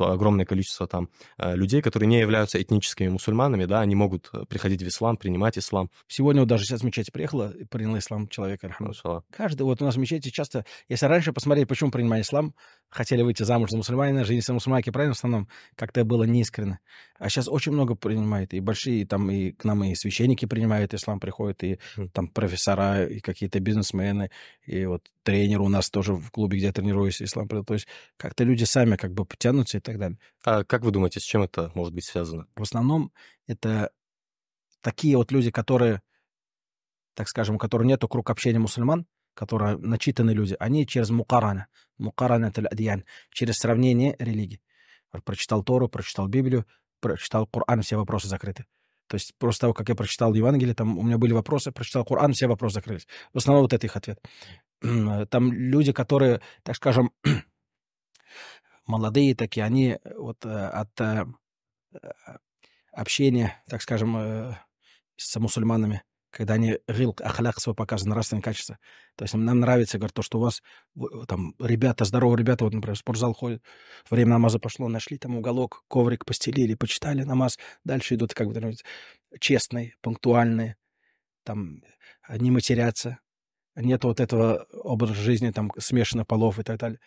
огромное количество там э, людей, которые не являются этническими мусульманами, да, они могут э, приходить в ислам, принимать ислам. Сегодня вот даже сейчас в мечети приехала приняла ислам человека. Каждый, вот у нас в мечети часто, если раньше посмотреть, почему принимали ислам, хотели выйти замуж за мусульманина, жениться на мусульманке, правильно, в основном, как-то было неискренно. А сейчас очень много принимает, и большие, там, и к нам и священники принимают ислам, приходят, и там профессора, и какие-то бизнесмены, и вот тренер у нас тоже в клубе, где я тренируюсь, ислам. То есть как-то люди сами как бы потянутся и так далее. А как вы думаете, с чем это может быть связано? В основном это такие вот люди, которые, так скажем, у которых нету круг общения мусульман, которые начитанные люди, они через мукарана, мукарана это адьян, через сравнение религий. Прочитал Тору, прочитал Библию, прочитал Коран, все вопросы закрыты. То есть после того, как я прочитал Евангелие, там у меня были вопросы, прочитал Коран, все вопросы закрылись. В основном вот это их ответ. Там люди, которые, так скажем, молодые такие, они э, вот э, от э, общения, так скажем, с мусульманами, когда они гилк, ахляк свой показывают, нравственные качества. То есть нам нравится, говорят, то, что у вас там ребята, здоровые ребята, вот, например, в спортзал ходят, время намаза пошло, нашли там уголок, коврик постелили, почитали намаз, дальше идут как бы честные, пунктуальные, там не матерятся, нет вот этого образа жизни, там, смешанных полов и так далее.